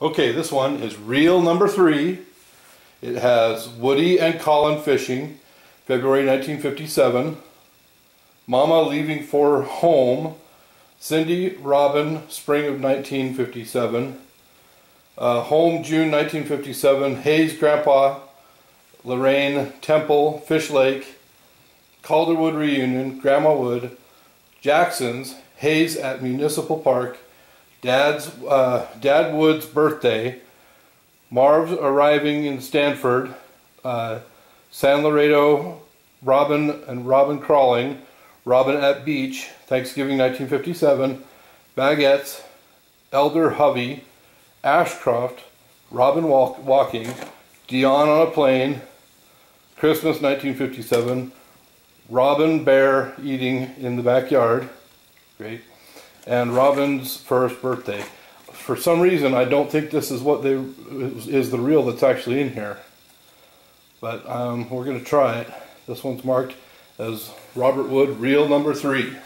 Okay, this one is reel number three. It has Woody and Collin fishing, February 1957. Mama leaving for home, Cindy Robin, spring of 1957. Uh, home, June 1957. Hayes Grandpa, Lorraine Temple, Fish Lake. Calderwood reunion, Grandma Wood. Jackson's, Hayes at Municipal Park. Dad's uh, Dad Wood's birthday, Marv's arriving in Sanford, uh, San Laredo, Robin and Robin crawling, Robin at beach, Thanksgiving 1957, Baggetts, Elder Hovey, Ashcroft, Robin walk, walking, Dion on a plane, Christmas 1957, Robin bare eating in the backyard, great and Robin's first birthday. For some reason, I don't think this is what they is the reel that's actually in here. But um, we're going to try it. This one's marked as Robert Wood reel number three.